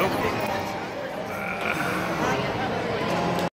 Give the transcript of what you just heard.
Nope. Uh.